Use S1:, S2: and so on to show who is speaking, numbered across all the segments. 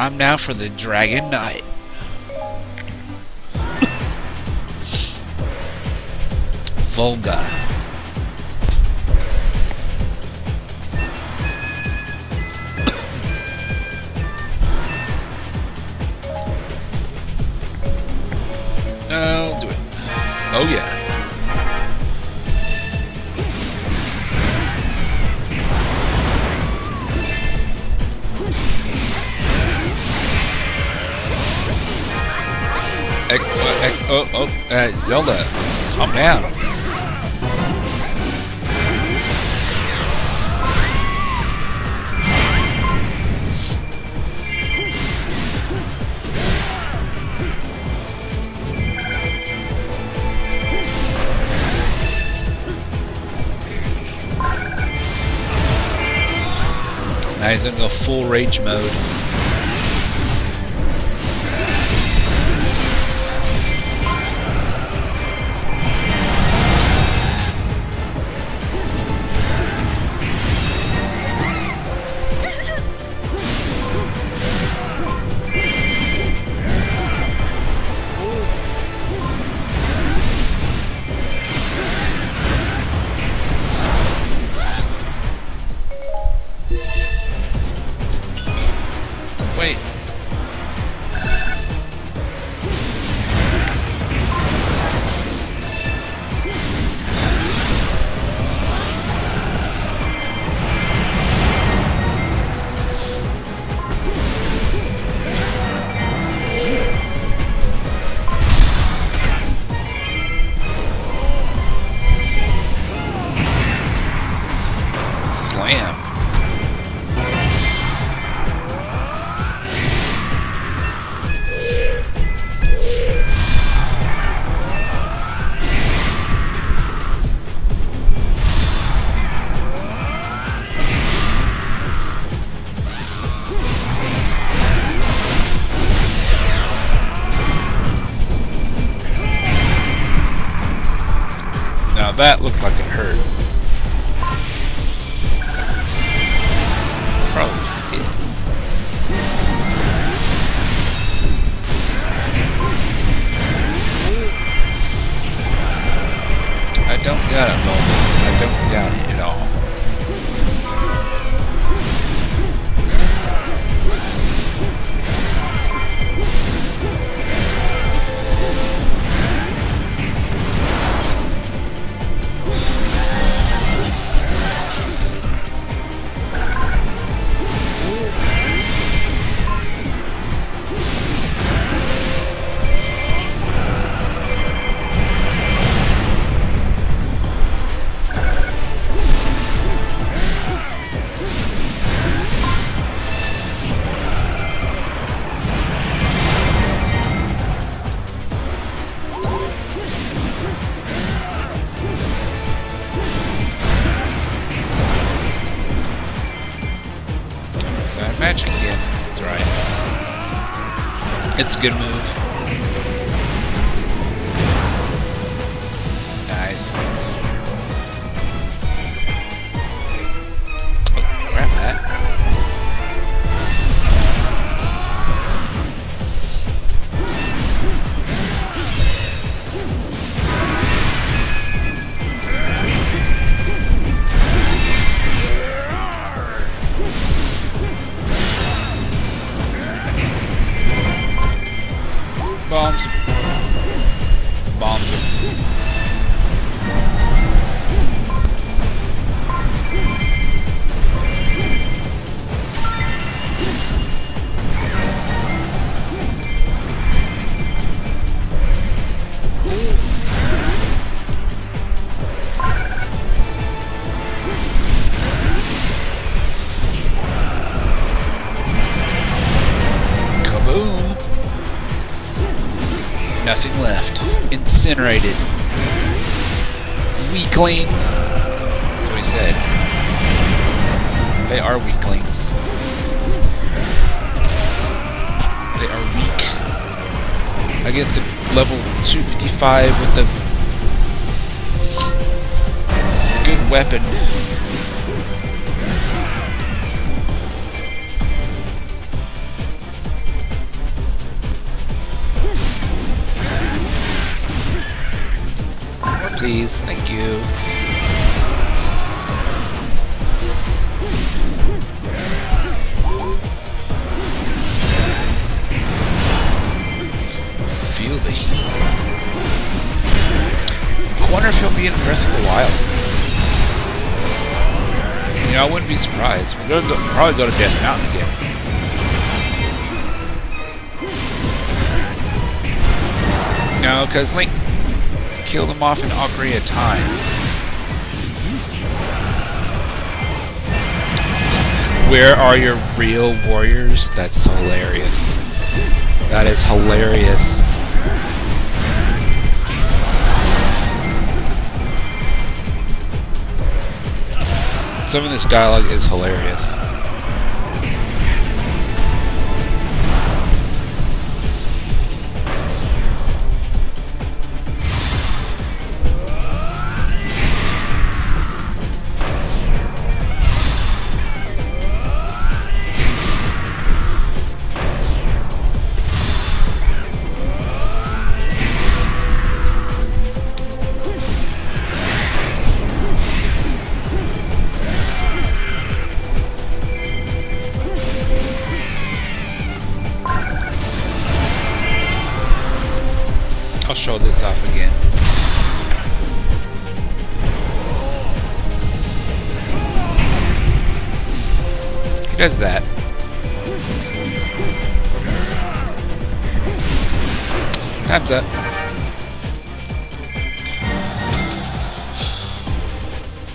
S1: Time now for the Dragon Knight. Volga. Oh, oh, uh, Zelda, calm down. Now he's gonna go full rage mode. Now that looked like it hurt. I don't Mulder. I don't doubt it It's a good move. Nice. Bombs. Bombs. Nothing left. Incinerated. Weakling. That's what he said. They are weaklings. They are weak. I guess at level 255 with the good weapon. Please. Thank you. Feel the heat. I wonder if he'll be in Breath of the Wild. You know, I wouldn't be surprised. We're gonna go, probably go to Death Mountain again. No, because Link killed them off in Ocarina of Time. Where are your real warriors? That's hilarious. That is hilarious. Some of this dialogue is hilarious. Off again. He does that. Time's up.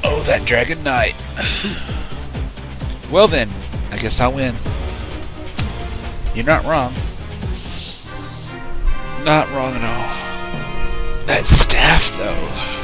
S1: Oh, that Dragon Knight. Well then, I guess I'll win. You're not wrong. Not wrong at all. That staff, though.